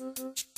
Mm-hmm.